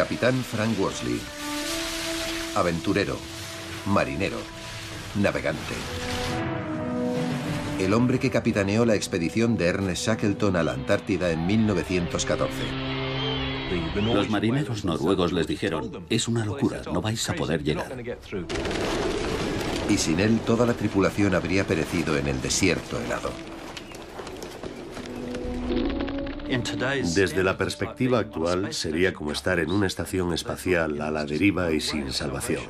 Capitán Frank Worsley. Aventurero, marinero, navegante. El hombre que capitaneó la expedición de Ernest Shackleton a la Antártida en 1914. Los marineros noruegos les dijeron, es una locura, no vais a poder llegar. Y sin él toda la tripulación habría perecido en el desierto helado. Desde la perspectiva actual, sería como estar en una estación espacial a la deriva y sin salvación.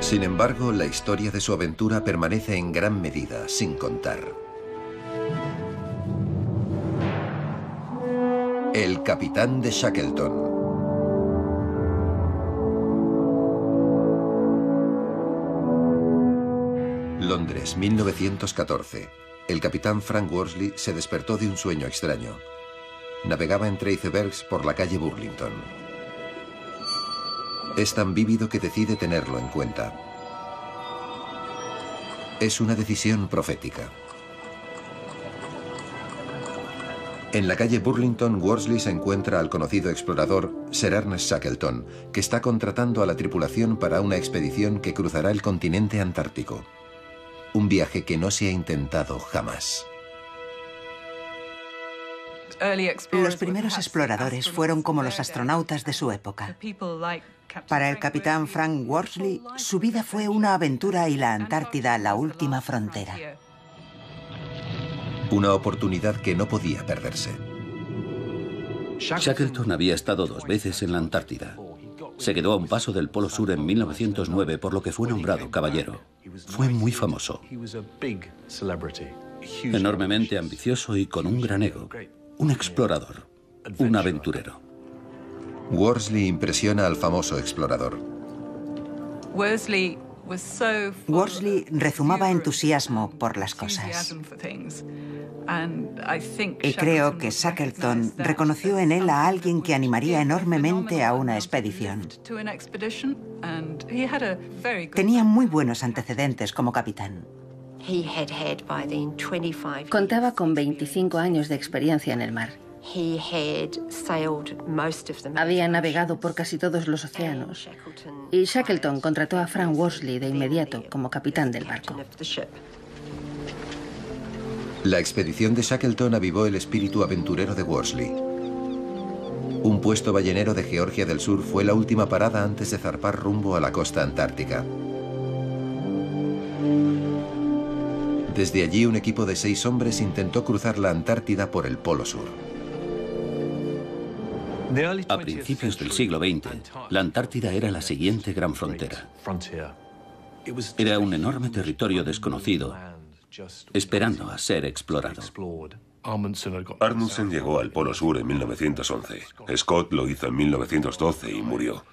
Sin embargo, la historia de su aventura permanece en gran medida sin contar. El capitán de Shackleton. Londres, 1914. El capitán Frank Worsley se despertó de un sueño extraño. Navegaba entre icebergs por la calle Burlington. Es tan vívido que decide tenerlo en cuenta. Es una decisión profética. En la calle Burlington, Worsley se encuentra al conocido explorador Sir Ernest Shackleton, que está contratando a la tripulación para una expedición que cruzará el continente antártico. Un viaje que no se ha intentado jamás. Los primeros exploradores fueron como los astronautas de su época. Para el capitán Frank Worsley, su vida fue una aventura y la Antártida la última frontera. Una oportunidad que no podía perderse. Shackleton había estado dos veces en la Antártida. Se quedó a un paso del Polo Sur en 1909, por lo que fue nombrado caballero. Fue muy famoso. Enormemente ambicioso y con un gran ego. Un explorador. Un aventurero. Worsley impresiona al famoso explorador. Worsley rezumaba entusiasmo por las cosas. Y creo que Shackleton reconoció en él a alguien que animaría enormemente a una expedición. Tenía muy buenos antecedentes como capitán. Contaba con 25 años de experiencia en el mar. Había navegado por casi todos los océanos y Shackleton contrató a Frank Worsley de inmediato como capitán del barco. La expedición de Shackleton avivó el espíritu aventurero de Worsley. Un puesto ballenero de Georgia del Sur fue la última parada antes de zarpar rumbo a la costa antártica. Desde allí un equipo de seis hombres intentó cruzar la Antártida por el Polo Sur. A principios del siglo XX, la Antártida era la siguiente gran frontera. Era un enorme territorio desconocido, esperando a ser explorado. Arnulsen llegó al Polo Sur en 1911. Scott lo hizo en 1912 y murió.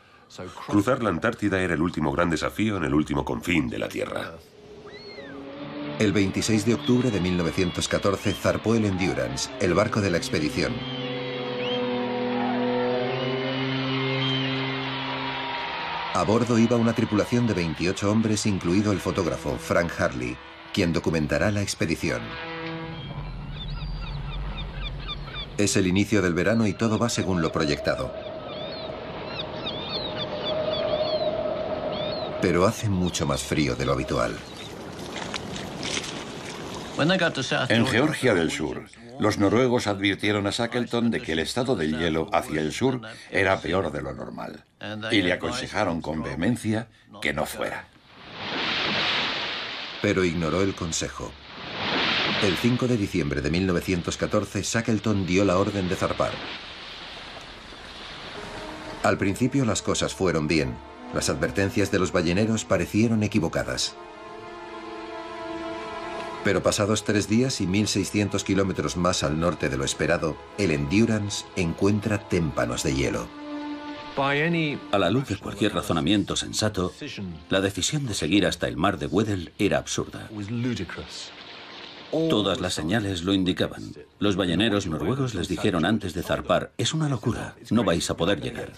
Cruzar la Antártida era el último gran desafío en el último confín de la Tierra. El 26 de octubre de 1914 zarpó el Endurance, el barco de la expedición. A bordo iba una tripulación de 28 hombres, incluido el fotógrafo Frank Harley, quien documentará la expedición. Es el inicio del verano y todo va según lo proyectado. Pero hace mucho más frío de lo habitual. En Georgia del Sur, los noruegos advirtieron a Shackleton de que el estado del hielo hacia el sur era peor de lo normal y le aconsejaron con vehemencia que no fuera. Pero ignoró el consejo. El 5 de diciembre de 1914, Shackleton dio la orden de zarpar. Al principio las cosas fueron bien. Las advertencias de los balleneros parecieron equivocadas. Pero pasados tres días y 1.600 kilómetros más al norte de lo esperado, el Endurance encuentra témpanos de hielo. A la luz de cualquier razonamiento sensato, la decisión de seguir hasta el mar de Weddell era absurda. Todas las señales lo indicaban. Los balleneros noruegos les dijeron antes de zarpar, es una locura, no vais a poder llegar.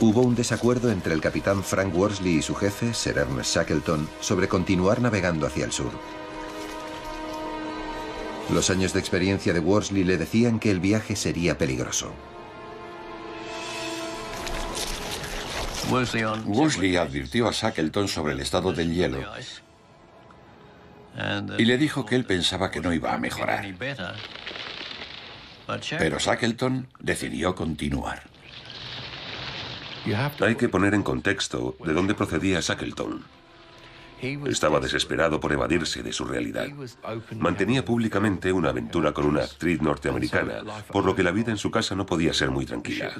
Hubo un desacuerdo entre el capitán Frank Worsley y su jefe, Sir Ernest Shackleton, sobre continuar navegando hacia el sur. Los años de experiencia de Worsley le decían que el viaje sería peligroso. Worsley advirtió a Shackleton sobre el estado del hielo y le dijo que él pensaba que no iba a mejorar. Pero Shackleton decidió continuar. Hay que poner en contexto de dónde procedía Shackleton. Estaba desesperado por evadirse de su realidad. Mantenía públicamente una aventura con una actriz norteamericana, por lo que la vida en su casa no podía ser muy tranquila.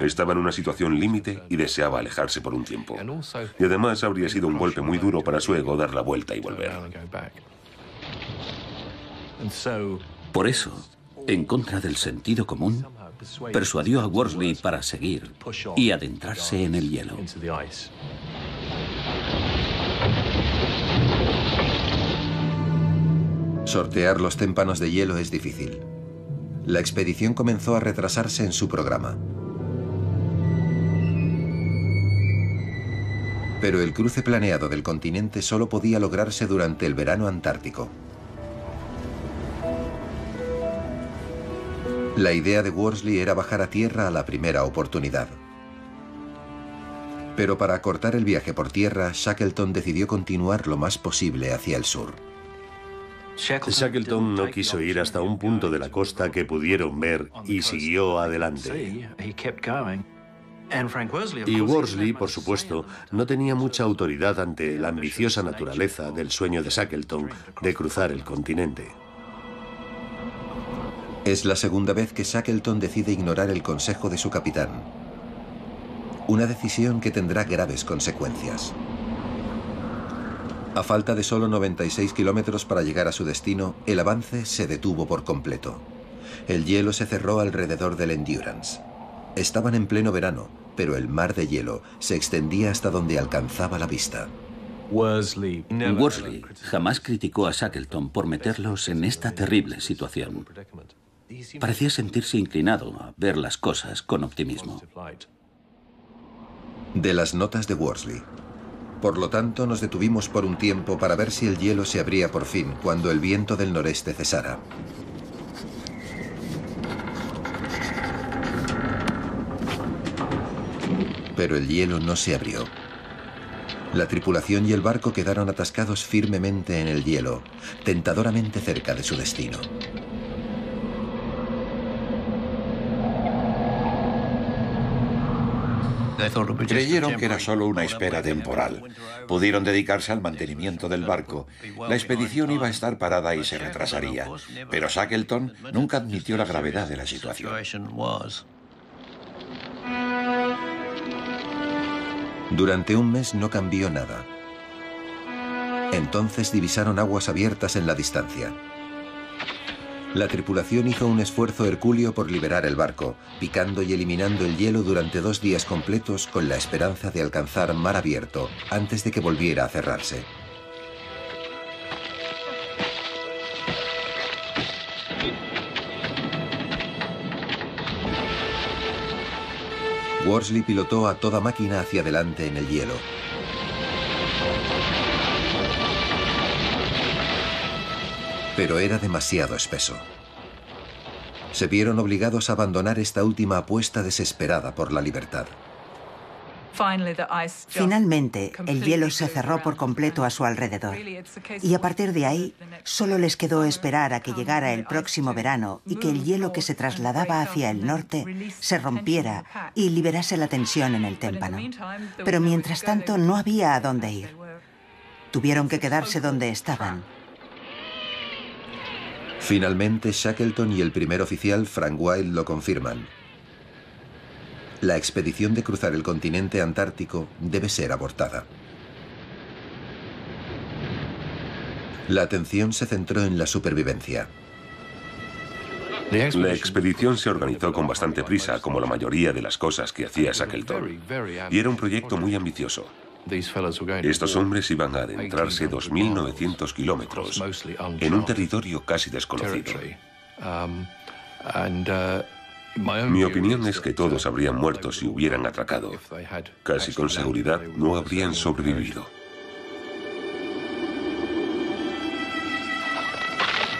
Estaba en una situación límite y deseaba alejarse por un tiempo. Y además habría sido un golpe muy duro para su ego dar la vuelta y volver. Por eso, en contra del sentido común, persuadió a Worsley para seguir y adentrarse en el hielo. Sortear los témpanos de hielo es difícil. La expedición comenzó a retrasarse en su programa. Pero el cruce planeado del continente solo podía lograrse durante el verano antártico. La idea de Worsley era bajar a tierra a la primera oportunidad. Pero para acortar el viaje por tierra, Shackleton decidió continuar lo más posible hacia el sur. Shackleton no quiso ir hasta un punto de la costa que pudieron ver y siguió adelante. Y Worsley, por supuesto, no tenía mucha autoridad ante la ambiciosa naturaleza del sueño de Shackleton de cruzar el continente. Es la segunda vez que Shackleton decide ignorar el consejo de su capitán. Una decisión que tendrá graves consecuencias. A falta de solo 96 kilómetros para llegar a su destino, el avance se detuvo por completo. El hielo se cerró alrededor del Endurance. Estaban en pleno verano, pero el mar de hielo se extendía hasta donde alcanzaba la vista. Worsley jamás criticó a Shackleton por meterlos en esta terrible situación. Parecía sentirse inclinado a ver las cosas con optimismo. De las notas de Worsley. Por lo tanto, nos detuvimos por un tiempo para ver si el hielo se abría por fin cuando el viento del noreste cesara. Pero el hielo no se abrió. La tripulación y el barco quedaron atascados firmemente en el hielo, tentadoramente cerca de su destino. Creyeron que era solo una espera temporal. Pudieron dedicarse al mantenimiento del barco. La expedición iba a estar parada y se retrasaría. Pero Shackleton nunca admitió la gravedad de la situación. Durante un mes no cambió nada. Entonces divisaron aguas abiertas en la distancia. La tripulación hizo un esfuerzo hercúleo por liberar el barco, picando y eliminando el hielo durante dos días completos con la esperanza de alcanzar mar abierto antes de que volviera a cerrarse. Worsley pilotó a toda máquina hacia adelante en el hielo. Pero era demasiado espeso. Se vieron obligados a abandonar esta última apuesta desesperada por la libertad. Finalmente, el hielo se cerró por completo a su alrededor. Y a partir de ahí, solo les quedó esperar a que llegara el próximo verano y que el hielo que se trasladaba hacia el norte se rompiera y liberase la tensión en el témpano. Pero mientras tanto, no había a dónde ir. Tuvieron que quedarse donde estaban, Finalmente, Shackleton y el primer oficial, Frank Wilde, lo confirman. La expedición de cruzar el continente antártico debe ser abortada. La atención se centró en la supervivencia. La expedición se organizó con bastante prisa, como la mayoría de las cosas que hacía Shackleton. Y era un proyecto muy ambicioso. Estos hombres iban a adentrarse 2.900 kilómetros en un territorio casi desconocido. Um, uh, Mi opinión es que todos habrían muerto si hubieran atracado. Casi con seguridad no habrían sobrevivido.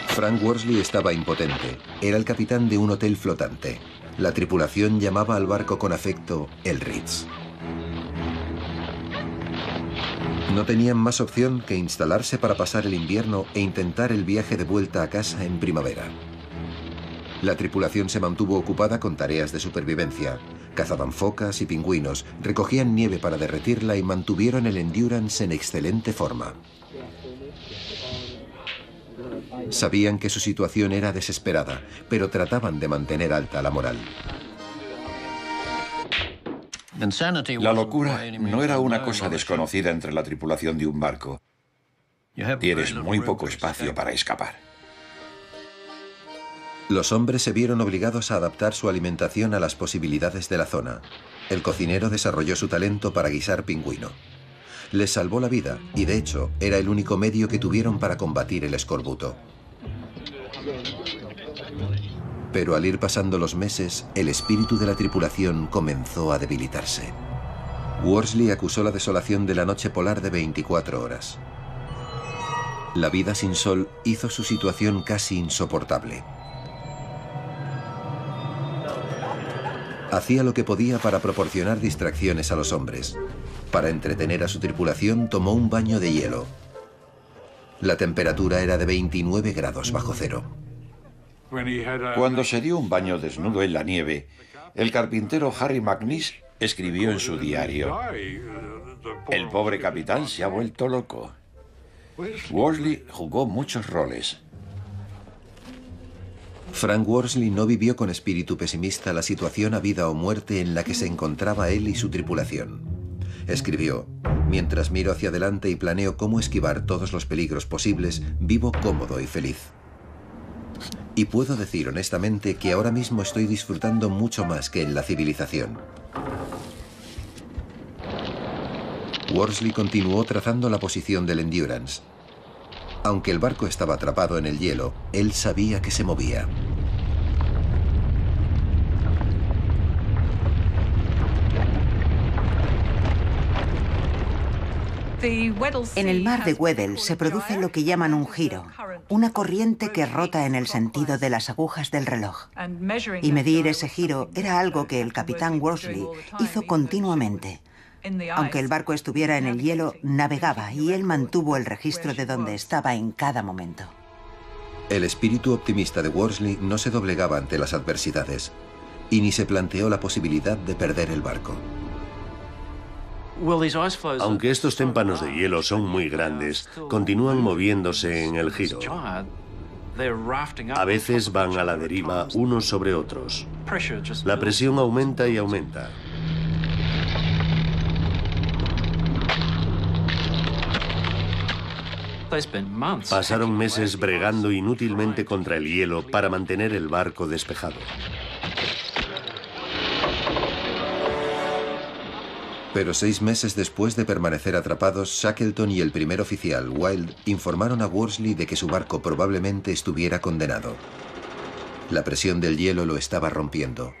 Frank Worsley estaba impotente. Era el capitán de un hotel flotante. La tripulación llamaba al barco con afecto el Ritz. No tenían más opción que instalarse para pasar el invierno e intentar el viaje de vuelta a casa en primavera. La tripulación se mantuvo ocupada con tareas de supervivencia. Cazaban focas y pingüinos, recogían nieve para derretirla y mantuvieron el Endurance en excelente forma. Sabían que su situación era desesperada, pero trataban de mantener alta la moral. La locura no era una cosa desconocida entre la tripulación de un barco. Tienes muy poco espacio para escapar. Los hombres se vieron obligados a adaptar su alimentación a las posibilidades de la zona. El cocinero desarrolló su talento para guisar pingüino. Les salvó la vida y de hecho era el único medio que tuvieron para combatir el escorbuto. Pero al ir pasando los meses, el espíritu de la tripulación comenzó a debilitarse. Worsley acusó la desolación de la noche polar de 24 horas. La vida sin sol hizo su situación casi insoportable. Hacía lo que podía para proporcionar distracciones a los hombres. Para entretener a su tripulación tomó un baño de hielo. La temperatura era de 29 grados bajo cero. Cuando se dio un baño desnudo en la nieve, el carpintero Harry McNeice escribió en su diario, el pobre capitán se ha vuelto loco. Worsley jugó muchos roles. Frank Worsley no vivió con espíritu pesimista la situación a vida o muerte en la que se encontraba él y su tripulación. Escribió, mientras miro hacia adelante y planeo cómo esquivar todos los peligros posibles, vivo cómodo y feliz. Y puedo decir honestamente que ahora mismo estoy disfrutando mucho más que en la civilización. Worsley continuó trazando la posición del Endurance. Aunque el barco estaba atrapado en el hielo, él sabía que se movía. En el mar de Weddell se produce lo que llaman un giro, una corriente que rota en el sentido de las agujas del reloj. Y medir ese giro era algo que el capitán Worsley hizo continuamente. Aunque el barco estuviera en el hielo, navegaba y él mantuvo el registro de dónde estaba en cada momento. El espíritu optimista de Worsley no se doblegaba ante las adversidades y ni se planteó la posibilidad de perder el barco. Aunque estos témpanos de hielo son muy grandes, continúan moviéndose en el giro. A veces van a la deriva unos sobre otros. La presión aumenta y aumenta. Pasaron meses bregando inútilmente contra el hielo para mantener el barco despejado. Pero seis meses después de permanecer atrapados, Shackleton y el primer oficial, Wild, informaron a Worsley de que su barco probablemente estuviera condenado. La presión del hielo lo estaba rompiendo.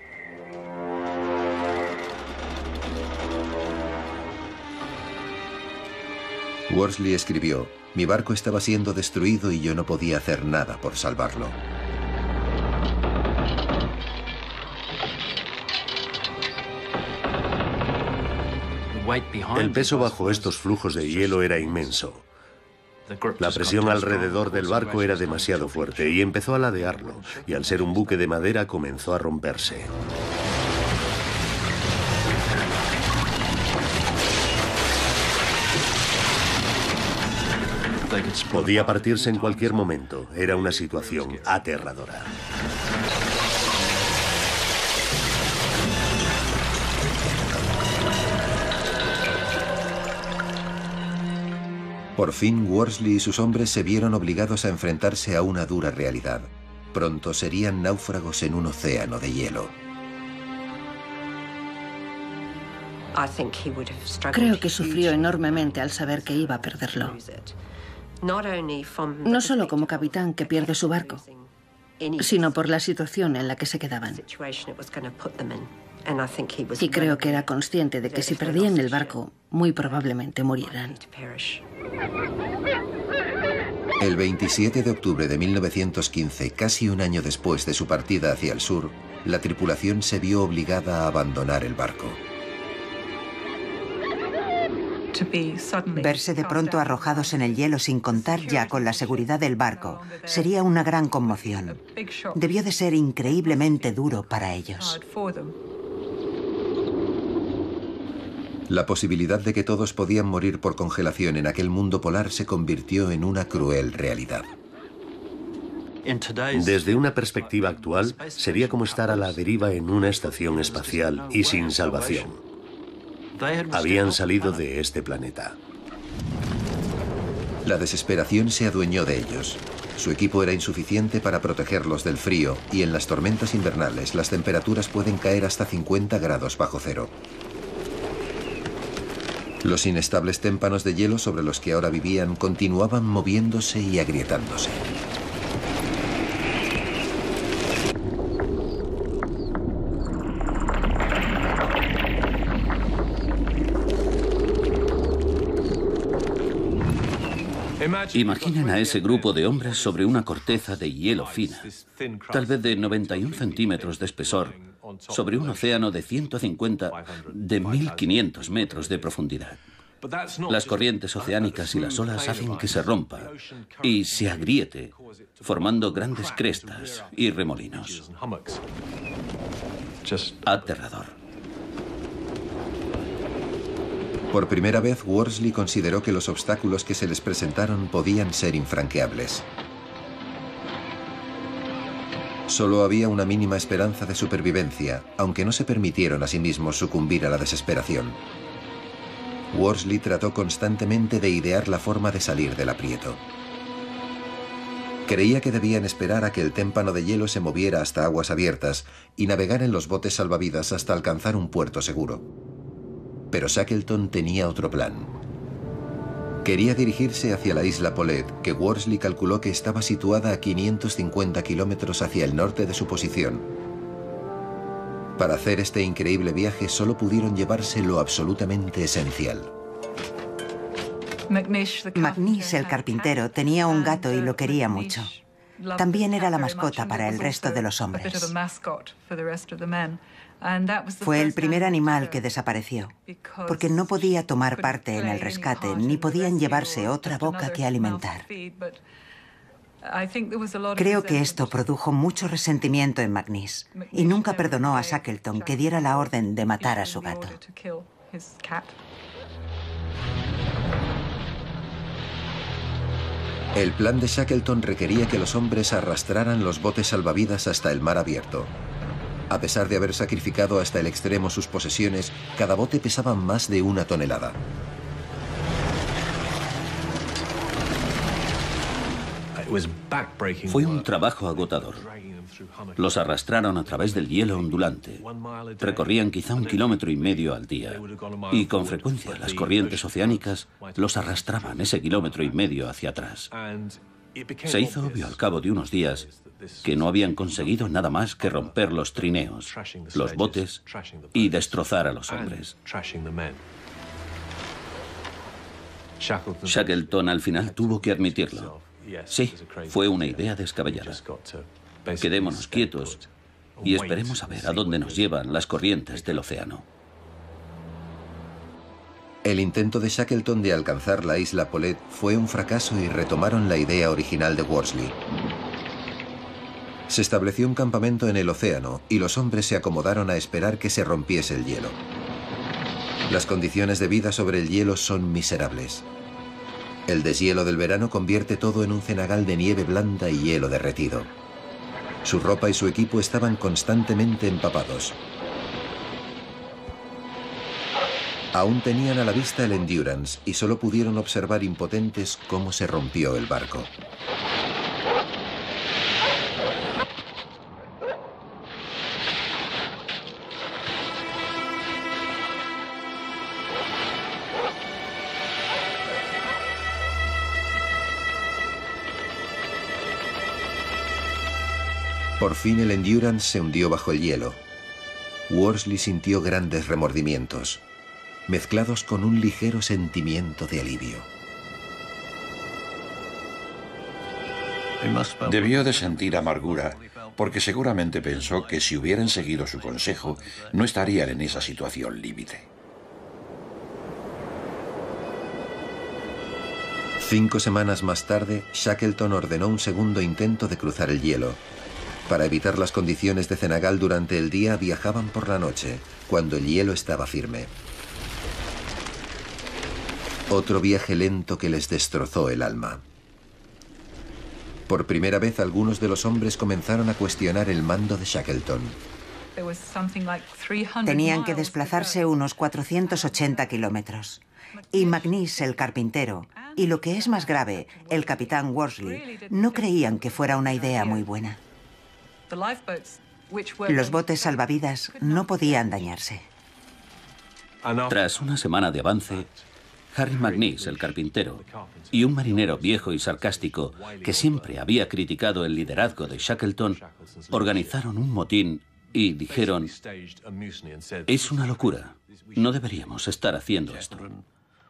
Worsley escribió, mi barco estaba siendo destruido y yo no podía hacer nada por salvarlo. El peso bajo estos flujos de hielo era inmenso. La presión alrededor del barco era demasiado fuerte y empezó a ladearlo, y al ser un buque de madera comenzó a romperse. Podía partirse en cualquier momento. Era una situación aterradora. Por fin Worsley y sus hombres se vieron obligados a enfrentarse a una dura realidad. Pronto serían náufragos en un océano de hielo. Creo que sufrió enormemente al saber que iba a perderlo. No solo como capitán que pierde su barco, sino por la situación en la que se quedaban. Y creo que era consciente de que si perdían el barco, muy probablemente murieran. El 27 de octubre de 1915, casi un año después de su partida hacia el sur, la tripulación se vio obligada a abandonar el barco. Verse de pronto arrojados en el hielo sin contar ya con la seguridad del barco sería una gran conmoción. Debió de ser increíblemente duro para ellos. La posibilidad de que todos podían morir por congelación en aquel mundo polar se convirtió en una cruel realidad. Desde una perspectiva actual, sería como estar a la deriva en una estación espacial y sin salvación habían salido de este planeta. La desesperación se adueñó de ellos. Su equipo era insuficiente para protegerlos del frío y en las tormentas invernales las temperaturas pueden caer hasta 50 grados bajo cero. Los inestables témpanos de hielo sobre los que ahora vivían continuaban moviéndose y agrietándose. Imaginen a ese grupo de hombres sobre una corteza de hielo fina, tal vez de 91 centímetros de espesor, sobre un océano de 150, de 1500 metros de profundidad. Las corrientes oceánicas y las olas hacen que se rompa y se agriete, formando grandes crestas y remolinos. Aterrador. Por primera vez, Worsley consideró que los obstáculos que se les presentaron podían ser infranqueables. Solo había una mínima esperanza de supervivencia, aunque no se permitieron a sí mismos sucumbir a la desesperación. Worsley trató constantemente de idear la forma de salir del aprieto. Creía que debían esperar a que el témpano de hielo se moviera hasta aguas abiertas y navegar en los botes salvavidas hasta alcanzar un puerto seguro. Pero Shackleton tenía otro plan. Quería dirigirse hacia la isla Polet, que Worsley calculó que estaba situada a 550 kilómetros hacia el norte de su posición. Para hacer este increíble viaje solo pudieron llevarse lo absolutamente esencial. McNish, el carpintero, tenía un gato y lo quería mucho. También era la mascota para el resto de los hombres. Fue el primer animal que desapareció, porque no podía tomar parte en el rescate, ni podían llevarse otra boca que alimentar. Creo que esto produjo mucho resentimiento en McNeese y nunca perdonó a Shackleton que diera la orden de matar a su gato. El plan de Shackleton requería que los hombres arrastraran los botes salvavidas hasta el mar abierto. A pesar de haber sacrificado hasta el extremo sus posesiones, cada bote pesaba más de una tonelada. Fue un trabajo agotador. Los arrastraron a través del hielo ondulante. Recorrían quizá un kilómetro y medio al día. Y con frecuencia las corrientes oceánicas los arrastraban ese kilómetro y medio hacia atrás. Se hizo obvio al cabo de unos días que no habían conseguido nada más que romper los trineos, los botes y destrozar a los hombres. Shackleton al final tuvo que admitirlo. Sí, fue una idea descabellada. Quedémonos quietos y esperemos a ver a dónde nos llevan las corrientes del océano. El intento de Shackleton de alcanzar la isla Polet fue un fracaso y retomaron la idea original de Worsley. Se estableció un campamento en el océano y los hombres se acomodaron a esperar que se rompiese el hielo. Las condiciones de vida sobre el hielo son miserables. El deshielo del verano convierte todo en un cenagal de nieve blanda y hielo derretido. Su ropa y su equipo estaban constantemente empapados. Aún tenían a la vista el Endurance y solo pudieron observar impotentes cómo se rompió el barco. Por fin el Endurance se hundió bajo el hielo. Worsley sintió grandes remordimientos mezclados con un ligero sentimiento de alivio. Debió de sentir amargura porque seguramente pensó que si hubieran seguido su consejo no estarían en esa situación límite. Cinco semanas más tarde, Shackleton ordenó un segundo intento de cruzar el hielo. Para evitar las condiciones de cenagal durante el día, viajaban por la noche, cuando el hielo estaba firme. Otro viaje lento que les destrozó el alma. Por primera vez algunos de los hombres comenzaron a cuestionar el mando de Shackleton. Tenían que desplazarse unos 480 kilómetros. Y McNeese, el carpintero, y lo que es más grave, el capitán Worsley, no creían que fuera una idea muy buena. Los botes salvavidas no podían dañarse. Tras una semana de avance, Harry McNeese, el carpintero, y un marinero viejo y sarcástico que siempre había criticado el liderazgo de Shackleton, organizaron un motín y dijeron, es una locura, no deberíamos estar haciendo esto.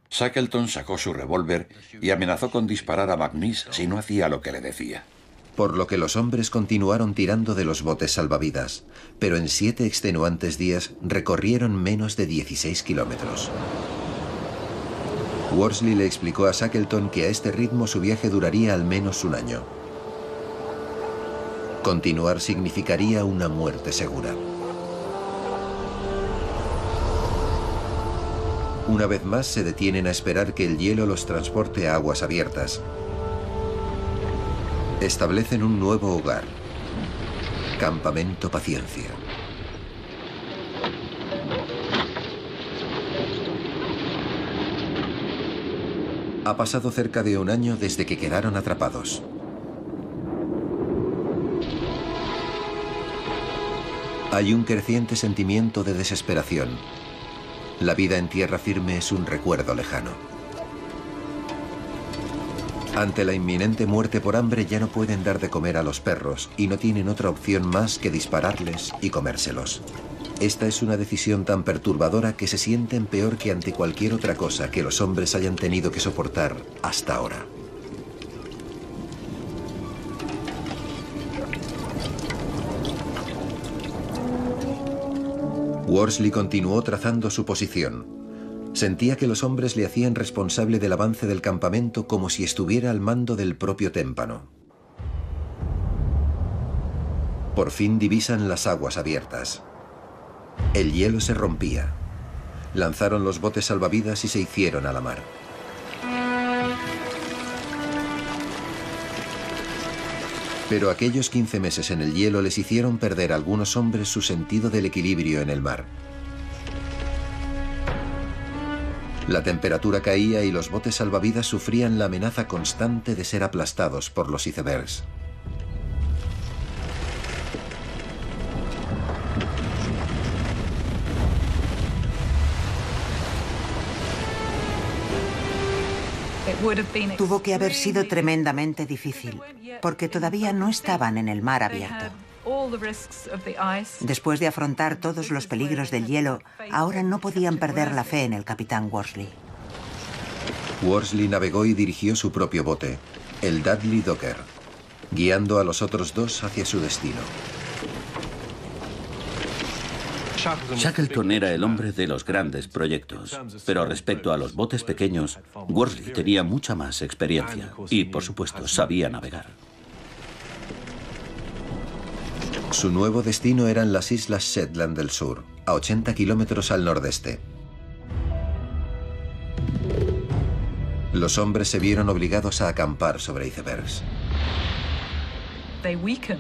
Shackleton sacó su revólver y amenazó con disparar a McNeese si no hacía lo que le decía. Por lo que los hombres continuaron tirando de los botes salvavidas, pero en siete extenuantes días recorrieron menos de 16 kilómetros. Worsley le explicó a Shackleton que a este ritmo su viaje duraría al menos un año. Continuar significaría una muerte segura. Una vez más se detienen a esperar que el hielo los transporte a aguas abiertas. Establecen un nuevo hogar. Campamento Paciencia. Ha pasado cerca de un año desde que quedaron atrapados. Hay un creciente sentimiento de desesperación. La vida en tierra firme es un recuerdo lejano. Ante la inminente muerte por hambre ya no pueden dar de comer a los perros y no tienen otra opción más que dispararles y comérselos. Esta es una decisión tan perturbadora que se sienten peor que ante cualquier otra cosa que los hombres hayan tenido que soportar hasta ahora. Worsley continuó trazando su posición. Sentía que los hombres le hacían responsable del avance del campamento como si estuviera al mando del propio témpano. Por fin divisan las aguas abiertas. El hielo se rompía. Lanzaron los botes salvavidas y se hicieron a la mar. Pero aquellos 15 meses en el hielo les hicieron perder a algunos hombres su sentido del equilibrio en el mar. La temperatura caía y los botes salvavidas sufrían la amenaza constante de ser aplastados por los icebergs. Tuvo que haber sido tremendamente difícil, porque todavía no estaban en el mar abierto. Después de afrontar todos los peligros del hielo, ahora no podían perder la fe en el capitán Worsley. Worsley navegó y dirigió su propio bote, el Dudley Docker, guiando a los otros dos hacia su destino. Shackleton era el hombre de los grandes proyectos, pero respecto a los botes pequeños, Worsley tenía mucha más experiencia y, por supuesto, sabía navegar. Su nuevo destino eran las islas Shetland del Sur, a 80 kilómetros al nordeste. Los hombres se vieron obligados a acampar sobre icebergs.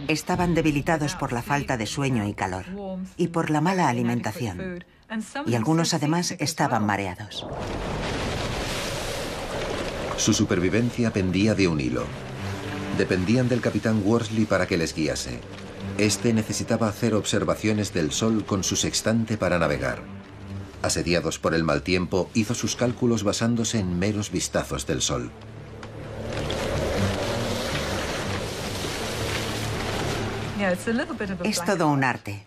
Estaban debilitados por la falta de sueño y calor y por la mala alimentación. Y algunos además estaban mareados. Su supervivencia pendía de un hilo. Dependían del capitán Worsley para que les guiase. Este necesitaba hacer observaciones del sol con su sextante para navegar. Asediados por el mal tiempo, hizo sus cálculos basándose en meros vistazos del sol. Es todo un arte.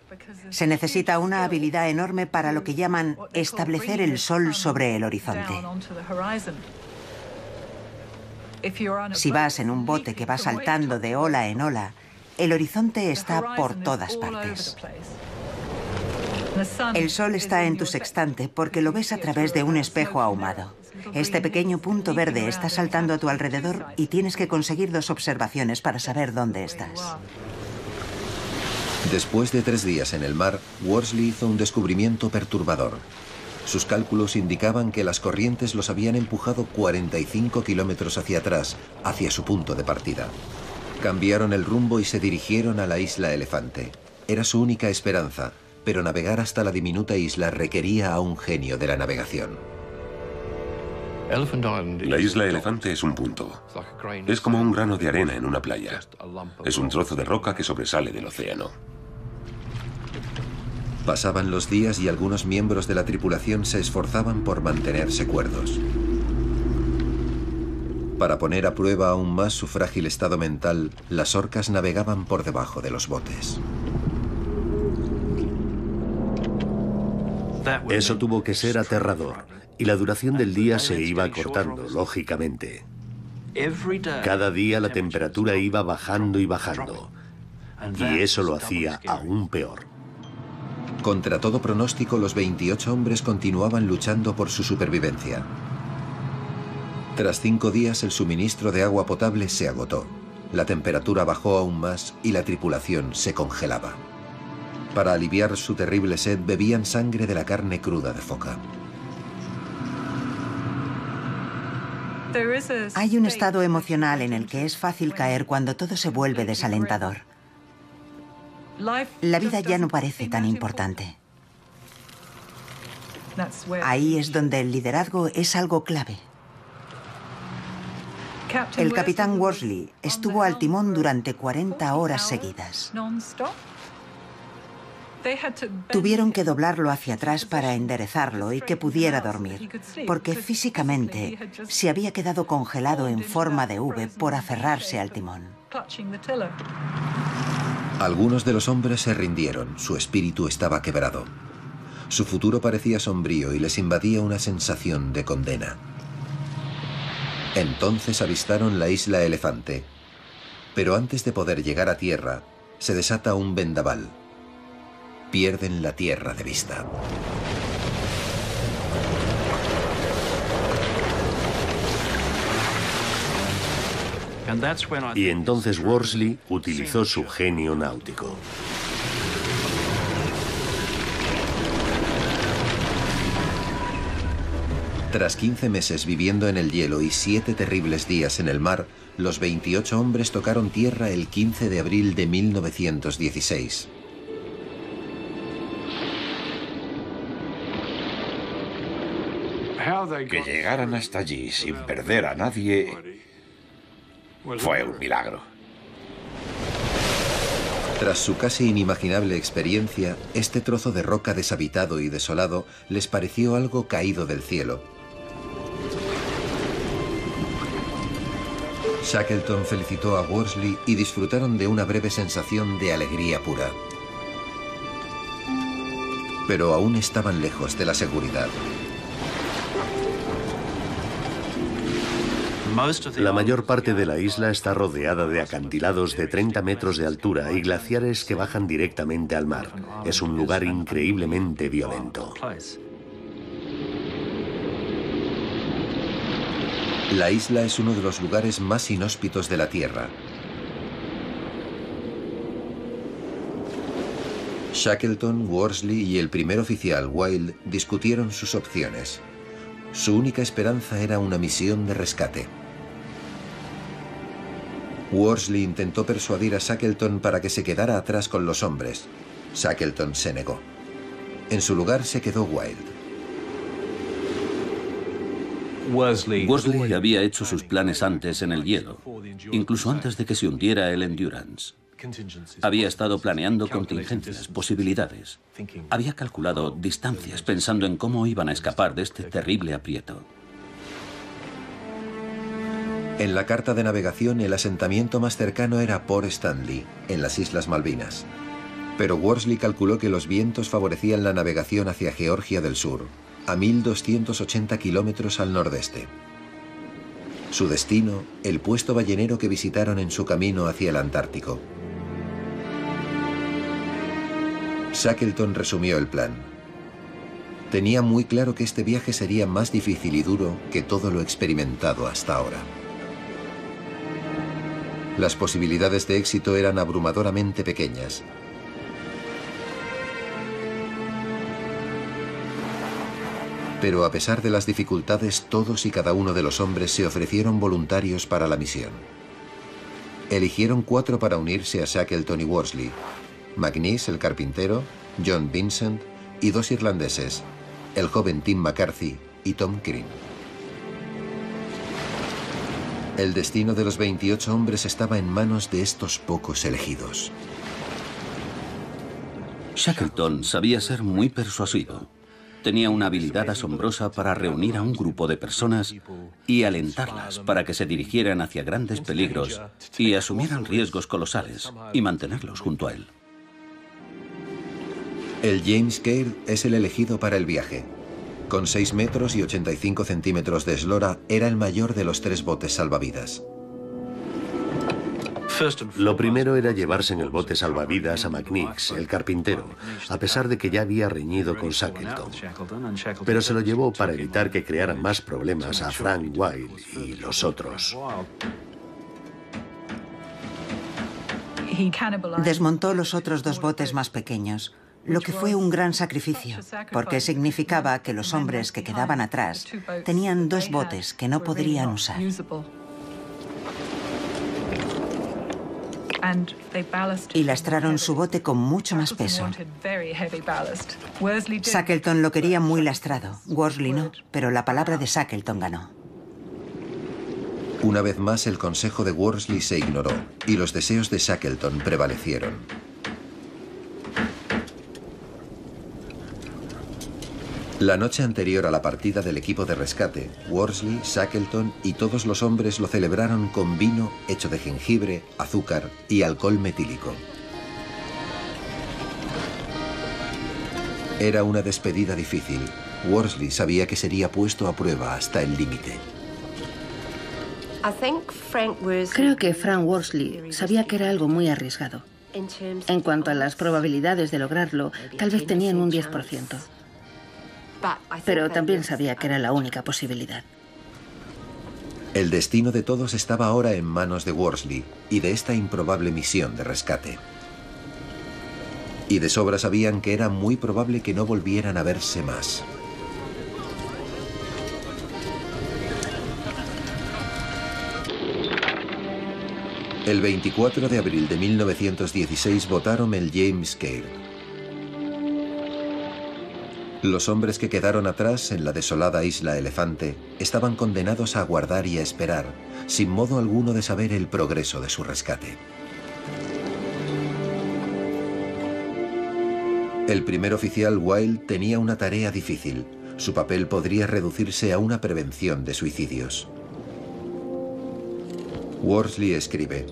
Se necesita una habilidad enorme para lo que llaman establecer el sol sobre el horizonte. Si vas en un bote que va saltando de ola en ola, el horizonte está por todas partes. El sol está en tu sextante porque lo ves a través de un espejo ahumado. Este pequeño punto verde está saltando a tu alrededor y tienes que conseguir dos observaciones para saber dónde estás. Después de tres días en el mar, Worsley hizo un descubrimiento perturbador. Sus cálculos indicaban que las corrientes los habían empujado 45 kilómetros hacia atrás, hacia su punto de partida. Cambiaron el rumbo y se dirigieron a la isla Elefante. Era su única esperanza, pero navegar hasta la diminuta isla requería a un genio de la navegación. La isla Elefante es un punto. Es como un grano de arena en una playa. Es un trozo de roca que sobresale del océano. Pasaban los días y algunos miembros de la tripulación se esforzaban por mantenerse cuerdos. Para poner a prueba aún más su frágil estado mental, las orcas navegaban por debajo de los botes. Eso tuvo que ser aterrador, y la duración del día se iba cortando, lógicamente. Cada día la temperatura iba bajando y bajando, y eso lo hacía aún peor. Contra todo pronóstico, los 28 hombres continuaban luchando por su supervivencia. Tras cinco días, el suministro de agua potable se agotó. La temperatura bajó aún más y la tripulación se congelaba. Para aliviar su terrible sed bebían sangre de la carne cruda de foca. Hay un estado emocional en el que es fácil caer cuando todo se vuelve desalentador. La vida ya no parece tan importante. Ahí es donde el liderazgo es algo clave. El capitán Worsley estuvo al timón durante 40 horas seguidas. Tuvieron que doblarlo hacia atrás para enderezarlo y que pudiera dormir, porque físicamente se había quedado congelado en forma de V por aferrarse al timón. Algunos de los hombres se rindieron, su espíritu estaba quebrado. Su futuro parecía sombrío y les invadía una sensación de condena. Entonces avistaron la isla Elefante, pero antes de poder llegar a tierra, se desata un vendaval pierden la tierra de vista. Y entonces Worsley utilizó su genio náutico. Tras 15 meses viviendo en el hielo y 7 terribles días en el mar, los 28 hombres tocaron tierra el 15 de abril de 1916. Que llegaran hasta allí sin perder a nadie fue un milagro. Tras su casi inimaginable experiencia, este trozo de roca deshabitado y desolado les pareció algo caído del cielo. Shackleton felicitó a Worsley y disfrutaron de una breve sensación de alegría pura. Pero aún estaban lejos de la seguridad. La mayor parte de la isla está rodeada de acantilados de 30 metros de altura y glaciares que bajan directamente al mar. Es un lugar increíblemente violento. La isla es uno de los lugares más inhóspitos de la Tierra. Shackleton, Worsley y el primer oficial, Wilde, discutieron sus opciones. Su única esperanza era una misión de rescate. Worsley intentó persuadir a Shackleton para que se quedara atrás con los hombres. Shackleton se negó. En su lugar se quedó Wilde. Worsley había hecho sus planes antes en el hielo, incluso antes de que se hundiera el Endurance. Había estado planeando contingencias, posibilidades. Había calculado distancias pensando en cómo iban a escapar de este terrible aprieto. En la carta de navegación, el asentamiento más cercano era Port Stanley, en las Islas Malvinas. Pero Worsley calculó que los vientos favorecían la navegación hacia Georgia del Sur, a 1.280 kilómetros al nordeste. Su destino, el puesto ballenero que visitaron en su camino hacia el Antártico. Shackleton resumió el plan. Tenía muy claro que este viaje sería más difícil y duro que todo lo experimentado hasta ahora. Las posibilidades de éxito eran abrumadoramente pequeñas. Pero a pesar de las dificultades, todos y cada uno de los hombres se ofrecieron voluntarios para la misión. Eligieron cuatro para unirse a Shackleton y Worsley, McNeese, el carpintero, John Vincent y dos irlandeses, el joven Tim McCarthy y Tom Green. El destino de los 28 hombres estaba en manos de estos pocos elegidos. Shackleton sabía ser muy persuasivo. Tenía una habilidad asombrosa para reunir a un grupo de personas y alentarlas para que se dirigieran hacia grandes peligros y asumieran riesgos colosales y mantenerlos junto a él. El James Caird es el elegido para el viaje. Con 6 metros y 85 centímetros de eslora, era el mayor de los tres botes salvavidas. Lo primero era llevarse en el bote salvavidas a McNeeks, el carpintero, a pesar de que ya había reñido con Shackleton. Pero se lo llevó para evitar que crearan más problemas a Frank Wilde y los otros. Desmontó los otros dos botes más pequeños lo que fue un gran sacrificio, porque significaba que los hombres que quedaban atrás tenían dos botes que no podrían usar. Y lastraron su bote con mucho más peso. Shackleton lo quería muy lastrado, Worsley no, pero la palabra de Shackleton ganó. Una vez más el consejo de Worsley se ignoró y los deseos de Shackleton prevalecieron. La noche anterior a la partida del equipo de rescate, Worsley, Shackleton y todos los hombres lo celebraron con vino hecho de jengibre, azúcar y alcohol metílico. Era una despedida difícil. Worsley sabía que sería puesto a prueba hasta el límite. Creo que Frank Worsley sabía que era algo muy arriesgado. En cuanto a las probabilidades de lograrlo, tal vez tenían un 10% pero también sabía que era la única posibilidad. El destino de todos estaba ahora en manos de Worsley y de esta improbable misión de rescate. Y de sobra sabían que era muy probable que no volvieran a verse más. El 24 de abril de 1916 votaron el James Caird. Los hombres que quedaron atrás en la desolada isla Elefante estaban condenados a aguardar y a esperar, sin modo alguno de saber el progreso de su rescate. El primer oficial Wilde tenía una tarea difícil. Su papel podría reducirse a una prevención de suicidios. Worsley escribe,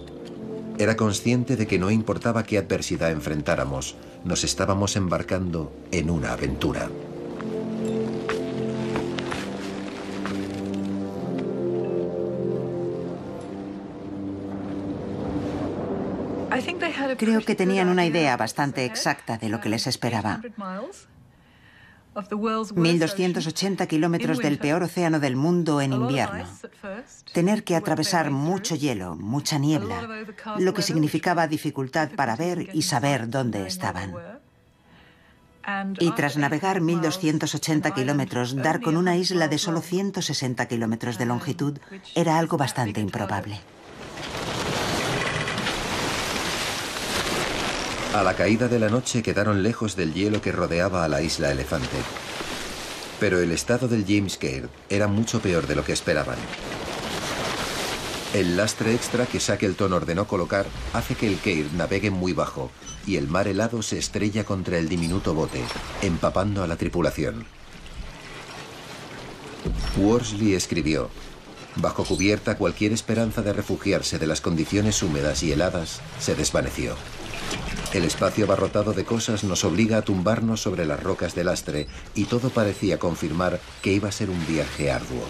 era consciente de que no importaba qué adversidad enfrentáramos, nos estábamos embarcando en una aventura. Creo que tenían una idea bastante exacta de lo que les esperaba. 1.280 kilómetros del peor océano del mundo en invierno. Tener que atravesar mucho hielo, mucha niebla, lo que significaba dificultad para ver y saber dónde estaban. Y tras navegar 1.280 kilómetros, dar con una isla de solo 160 kilómetros de longitud era algo bastante improbable. A la caída de la noche quedaron lejos del hielo que rodeaba a la isla Elefante. Pero el estado del James Caird era mucho peor de lo que esperaban. El lastre extra que Shackleton ordenó colocar hace que el Caird navegue muy bajo y el mar helado se estrella contra el diminuto bote, empapando a la tripulación. Worsley escribió, Bajo cubierta cualquier esperanza de refugiarse de las condiciones húmedas y heladas se desvaneció. El espacio abarrotado de cosas nos obliga a tumbarnos sobre las rocas del lastre y todo parecía confirmar que iba a ser un viaje arduo.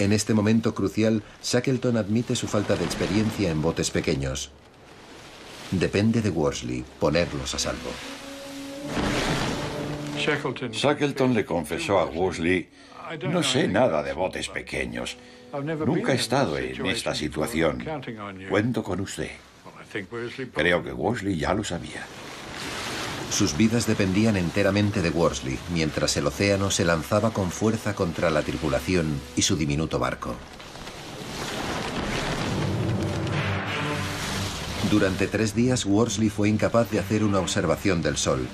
En este momento crucial, Shackleton admite su falta de experiencia en botes pequeños. Depende de Worsley ponerlos a salvo. Shackleton le confesó a Worsley, no sé nada de botes pequeños. Nunca he estado en esta situación. Cuento con usted. Creo que Worsley ya lo sabía. Sus vidas dependían enteramente de Worsley, mientras el océano se lanzaba con fuerza contra la tripulación y su diminuto barco. Durante tres días, Worsley fue incapaz de hacer una observación del sol.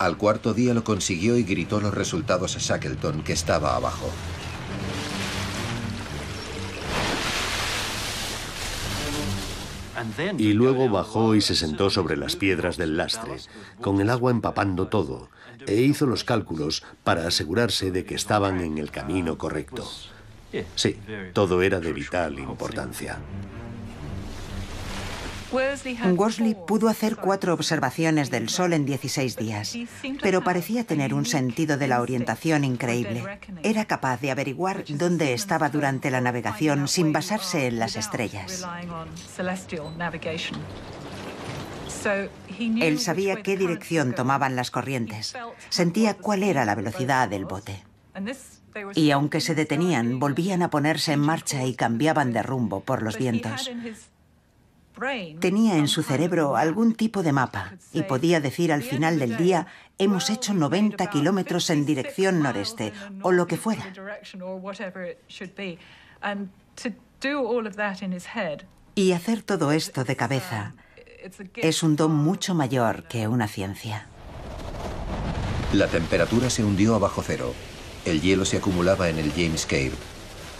Al cuarto día lo consiguió y gritó los resultados a Shackleton, que estaba abajo. Y luego bajó y se sentó sobre las piedras del lastre, con el agua empapando todo, e hizo los cálculos para asegurarse de que estaban en el camino correcto. Sí, todo era de vital importancia. Worsley pudo hacer cuatro observaciones del Sol en 16 días, pero parecía tener un sentido de la orientación increíble. Era capaz de averiguar dónde estaba durante la navegación sin basarse en las estrellas. Él sabía qué dirección tomaban las corrientes, sentía cuál era la velocidad del bote. Y aunque se detenían, volvían a ponerse en marcha y cambiaban de rumbo por los vientos. Tenía en su cerebro algún tipo de mapa y podía decir al final del día, hemos hecho 90 kilómetros en dirección noreste o lo que fuera. Y hacer todo esto de cabeza es un don mucho mayor que una ciencia. La temperatura se hundió a bajo cero. El hielo se acumulaba en el James Cape.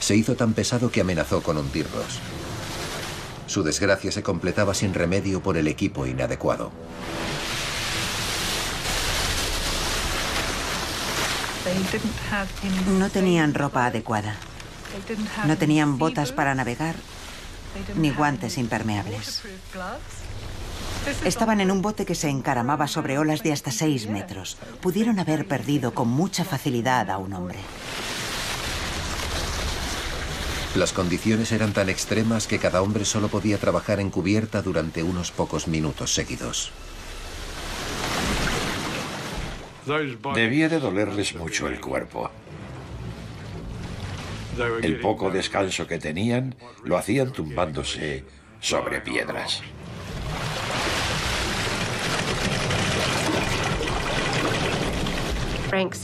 Se hizo tan pesado que amenazó con hundirlos. Su desgracia se completaba sin remedio por el equipo inadecuado. No tenían ropa adecuada. No tenían botas para navegar ni guantes impermeables. Estaban en un bote que se encaramaba sobre olas de hasta seis metros. Pudieron haber perdido con mucha facilidad a un hombre. Las condiciones eran tan extremas que cada hombre solo podía trabajar en cubierta durante unos pocos minutos seguidos. Debía de dolerles mucho el cuerpo. El poco descanso que tenían lo hacían tumbándose sobre piedras. Frank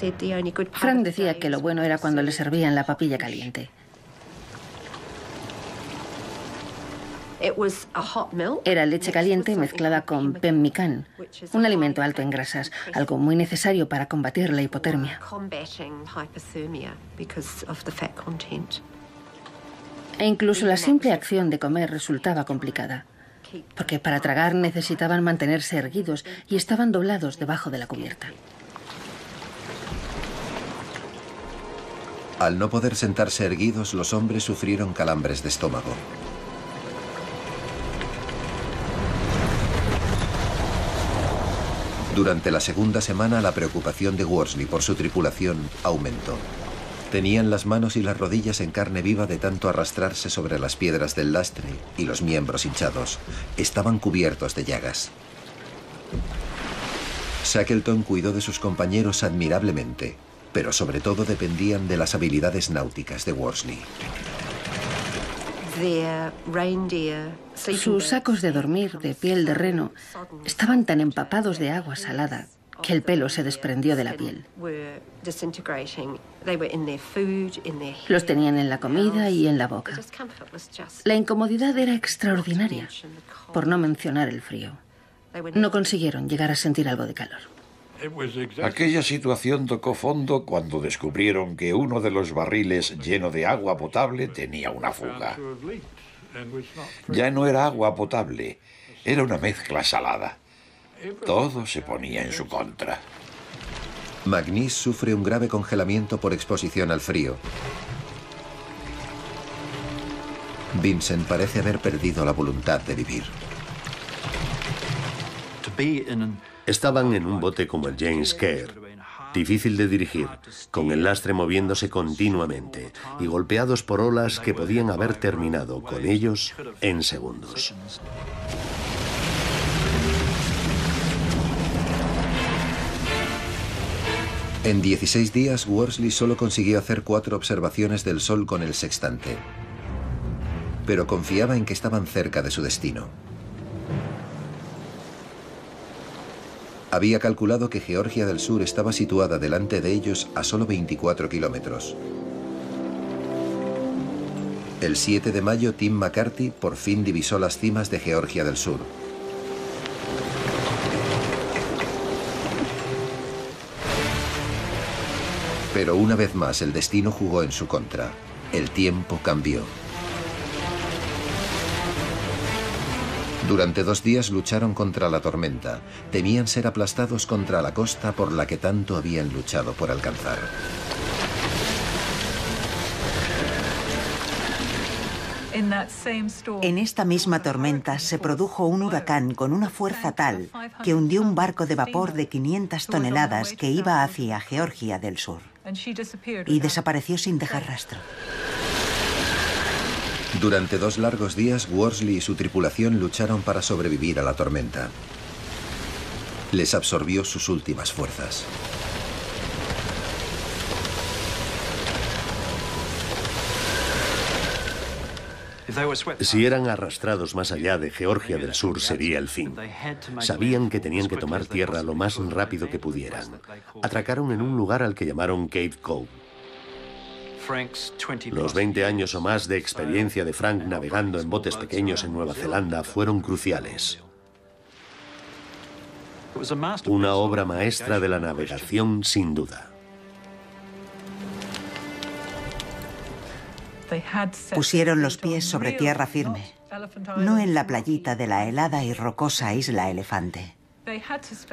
decía que lo bueno era cuando le servían la papilla caliente. Era leche caliente mezclada con pemmican, un alimento alto en grasas, algo muy necesario para combatir la hipotermia. E incluso la simple acción de comer resultaba complicada, porque para tragar necesitaban mantenerse erguidos y estaban doblados debajo de la cubierta. Al no poder sentarse erguidos, los hombres sufrieron calambres de estómago. Durante la segunda semana la preocupación de Worsley por su tripulación aumentó. Tenían las manos y las rodillas en carne viva de tanto arrastrarse sobre las piedras del lastre y los miembros hinchados. Estaban cubiertos de llagas. Shackleton cuidó de sus compañeros admirablemente, pero sobre todo dependían de las habilidades náuticas de Worsley. Sus sacos de dormir de piel de reno estaban tan empapados de agua salada que el pelo se desprendió de la piel. Los tenían en la comida y en la boca. La incomodidad era extraordinaria, por no mencionar el frío. No consiguieron llegar a sentir algo de calor. Aquella situación tocó fondo cuando descubrieron que uno de los barriles lleno de agua potable tenía una fuga. Ya no era agua potable, era una mezcla salada. Todo se ponía en su contra. Magnis sufre un grave congelamiento por exposición al frío. Vincent parece haber perdido la voluntad de vivir. Estaban en un bote como el James Kerr, Difícil de dirigir, con el lastre moviéndose continuamente y golpeados por olas que podían haber terminado con ellos en segundos. En 16 días, Worsley solo consiguió hacer cuatro observaciones del Sol con el sextante, pero confiaba en que estaban cerca de su destino. Había calculado que Georgia del Sur estaba situada delante de ellos a solo 24 kilómetros. El 7 de mayo, Tim McCarthy por fin divisó las cimas de Georgia del Sur. Pero una vez más el destino jugó en su contra. El tiempo cambió. Durante dos días lucharon contra la tormenta. Temían ser aplastados contra la costa por la que tanto habían luchado por alcanzar. En esta misma tormenta se produjo un huracán con una fuerza tal que hundió un barco de vapor de 500 toneladas que iba hacia Georgia del Sur y desapareció sin dejar rastro. Durante dos largos días, Worsley y su tripulación lucharon para sobrevivir a la tormenta. Les absorbió sus últimas fuerzas. Si eran arrastrados más allá de Georgia del Sur sería el fin. Sabían que tenían que tomar tierra lo más rápido que pudieran. Atracaron en un lugar al que llamaron Cape Cove. Los 20 años o más de experiencia de Frank navegando en botes pequeños en Nueva Zelanda fueron cruciales. Una obra maestra de la navegación sin duda. Pusieron los pies sobre tierra firme, no en la playita de la helada y rocosa isla Elefante.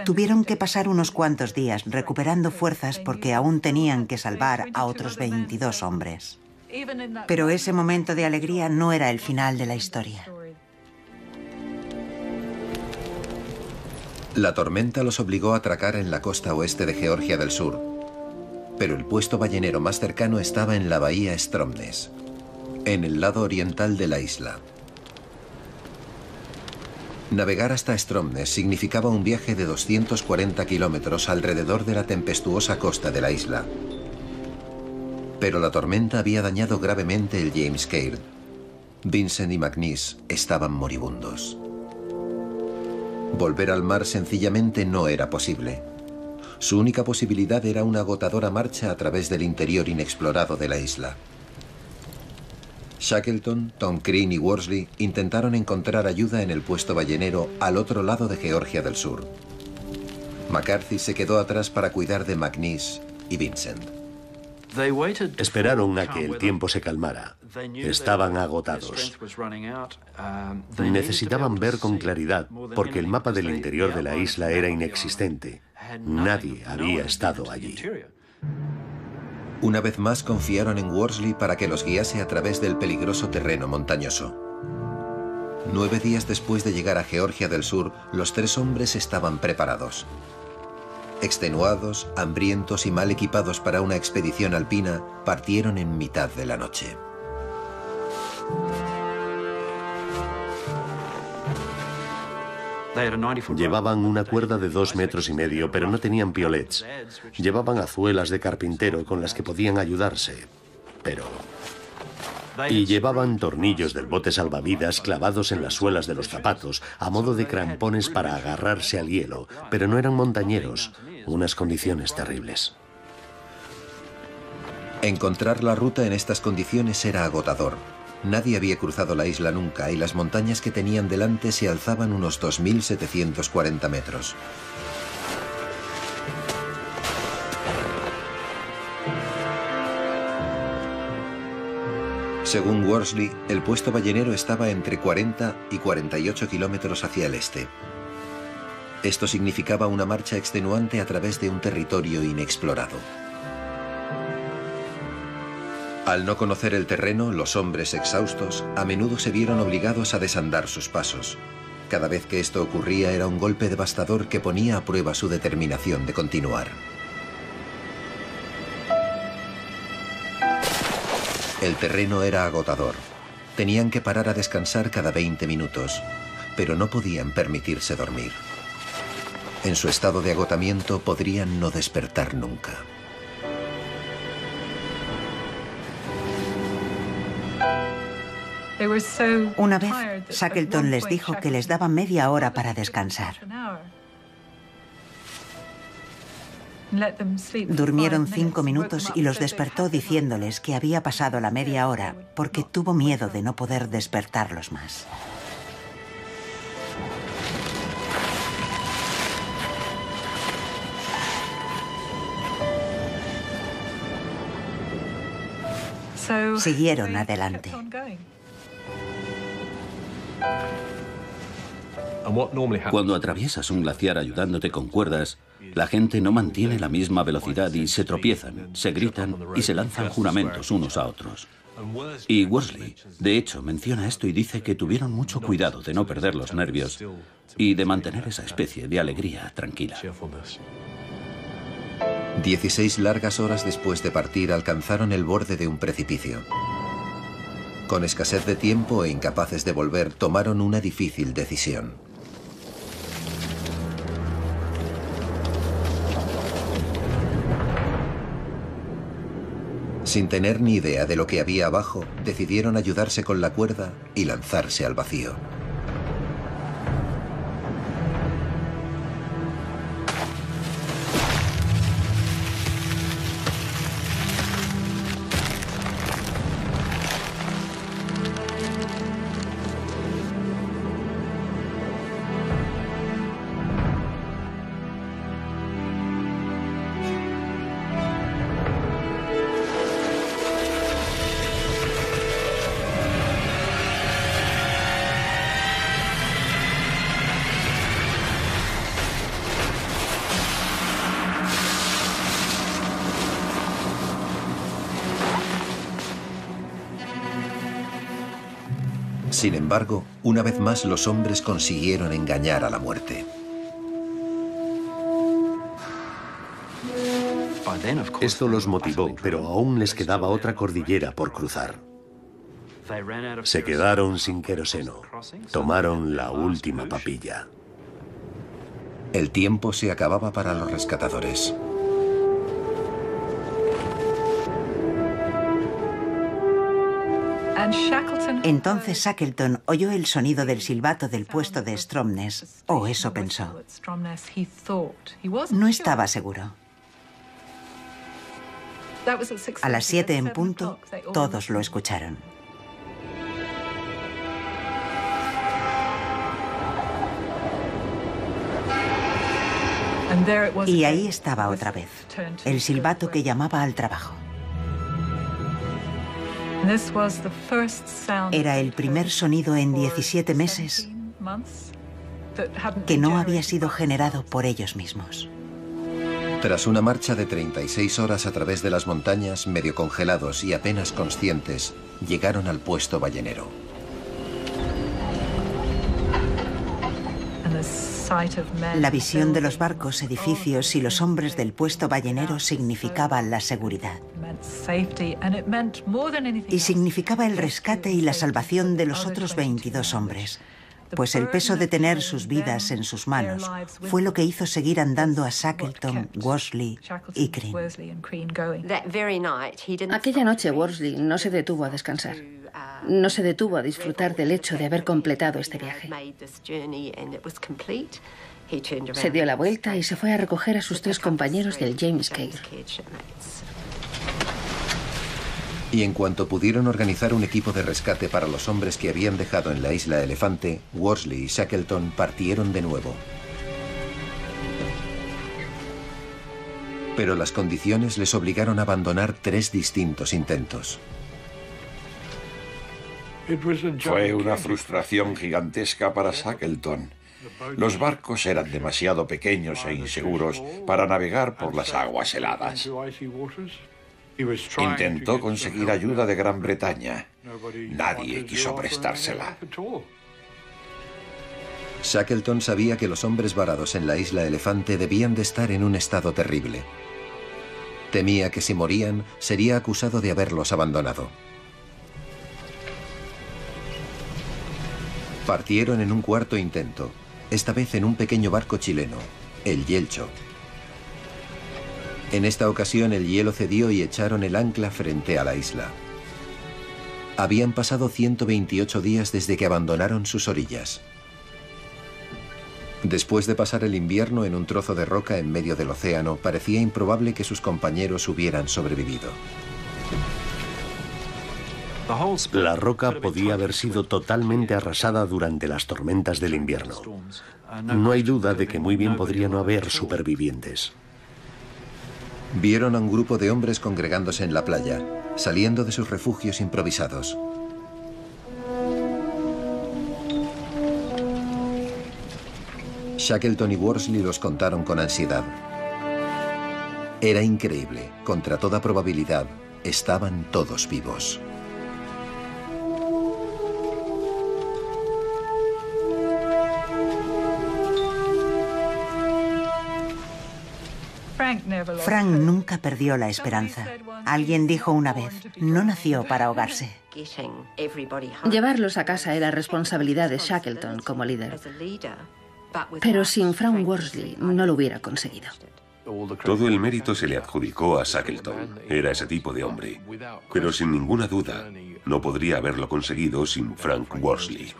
Tuvieron que pasar unos cuantos días recuperando fuerzas porque aún tenían que salvar a otros 22 hombres. Pero ese momento de alegría no era el final de la historia. La tormenta los obligó a atracar en la costa oeste de Georgia del Sur, pero el puesto ballenero más cercano estaba en la bahía Stromness en el lado oriental de la isla. Navegar hasta Stromness significaba un viaje de 240 kilómetros alrededor de la tempestuosa costa de la isla. Pero la tormenta había dañado gravemente el James Caird. Vincent y McNeese estaban moribundos. Volver al mar sencillamente no era posible. Su única posibilidad era una agotadora marcha a través del interior inexplorado de la isla. Shackleton, Tom Crean y Worsley intentaron encontrar ayuda en el puesto ballenero al otro lado de Georgia del Sur. McCarthy se quedó atrás para cuidar de McNeese y Vincent. Esperaron a que el tiempo se calmara. Estaban agotados. Necesitaban ver con claridad porque el mapa del interior de la isla era inexistente. Nadie había estado allí. Una vez más confiaron en Worsley para que los guiase a través del peligroso terreno montañoso. Nueve días después de llegar a Georgia del Sur, los tres hombres estaban preparados. Extenuados, hambrientos y mal equipados para una expedición alpina, partieron en mitad de la noche. Llevaban una cuerda de dos metros y medio, pero no tenían piolets. Llevaban azuelas de carpintero con las que podían ayudarse, pero... Y llevaban tornillos del bote salvavidas clavados en las suelas de los zapatos, a modo de crampones para agarrarse al hielo, pero no eran montañeros, unas condiciones terribles. Encontrar la ruta en estas condiciones era agotador. Nadie había cruzado la isla nunca y las montañas que tenían delante se alzaban unos 2.740 metros. Según Worsley, el puesto ballenero estaba entre 40 y 48 kilómetros hacia el este. Esto significaba una marcha extenuante a través de un territorio inexplorado. Al no conocer el terreno, los hombres exhaustos a menudo se vieron obligados a desandar sus pasos. Cada vez que esto ocurría era un golpe devastador que ponía a prueba su determinación de continuar. El terreno era agotador. Tenían que parar a descansar cada 20 minutos, pero no podían permitirse dormir. En su estado de agotamiento podrían no despertar nunca. Una vez, Shackleton les dijo que les daba media hora para descansar. Durmieron cinco minutos y los despertó diciéndoles que había pasado la media hora porque tuvo miedo de no poder despertarlos más. Siguieron adelante. Cuando atraviesas un glaciar ayudándote con cuerdas, la gente no mantiene la misma velocidad y se tropiezan, se gritan y se lanzan juramentos unos a otros. Y Worsley, de hecho, menciona esto y dice que tuvieron mucho cuidado de no perder los nervios y de mantener esa especie de alegría tranquila. Dieciséis largas horas después de partir alcanzaron el borde de un precipicio. Con escasez de tiempo e incapaces de volver, tomaron una difícil decisión. Sin tener ni idea de lo que había abajo, decidieron ayudarse con la cuerda y lanzarse al vacío. Sin embargo, una vez más los hombres consiguieron engañar a la muerte. Esto los motivó, pero aún les quedaba otra cordillera por cruzar. Se quedaron sin queroseno. Tomaron la última papilla. El tiempo se acababa para los rescatadores. Entonces Shackleton oyó el sonido del silbato del puesto de Stromness, o eso pensó. No estaba seguro. A las siete en punto, todos lo escucharon. Y ahí estaba otra vez, el silbato que llamaba al trabajo. Era el primer sonido en 17 meses que no había sido generado por ellos mismos. Tras una marcha de 36 horas a través de las montañas, medio congelados y apenas conscientes, llegaron al puesto ballenero. La visión de los barcos, edificios y los hombres del puesto ballenero significaba la seguridad. Y significaba el rescate y la salvación de los otros 22 hombres, pues el peso de tener sus vidas en sus manos fue lo que hizo seguir andando a Shackleton, Worsley y Crean. Aquella noche Worsley no se detuvo a descansar. No se detuvo a disfrutar del hecho de haber completado este viaje. Se dio la vuelta y se fue a recoger a sus tres compañeros del James Cage. Y en cuanto pudieron organizar un equipo de rescate para los hombres que habían dejado en la isla Elefante, Worsley y Shackleton partieron de nuevo. Pero las condiciones les obligaron a abandonar tres distintos intentos. Fue una frustración gigantesca para Shackleton. Los barcos eran demasiado pequeños e inseguros para navegar por las aguas heladas. Intentó conseguir ayuda de Gran Bretaña. Nadie quiso prestársela. Shackleton sabía que los hombres varados en la isla Elefante debían de estar en un estado terrible. Temía que si morían sería acusado de haberlos abandonado. Partieron en un cuarto intento, esta vez en un pequeño barco chileno, el Yelcho, en esta ocasión el hielo cedió y echaron el ancla frente a la isla. Habían pasado 128 días desde que abandonaron sus orillas. Después de pasar el invierno en un trozo de roca en medio del océano, parecía improbable que sus compañeros hubieran sobrevivido. La roca podía haber sido totalmente arrasada durante las tormentas del invierno. No hay duda de que muy bien podría no haber supervivientes. Vieron a un grupo de hombres congregándose en la playa, saliendo de sus refugios improvisados. Shackleton y Worsley los contaron con ansiedad. Era increíble. Contra toda probabilidad, estaban todos vivos. Frank nunca perdió la esperanza. Alguien dijo una vez, no nació para ahogarse. Llevarlos a casa era responsabilidad de Shackleton como líder. Pero sin Frank Worsley no lo hubiera conseguido. Todo el mérito se le adjudicó a Shackleton. Era ese tipo de hombre. Pero sin ninguna duda, no podría haberlo conseguido sin Frank Worsley.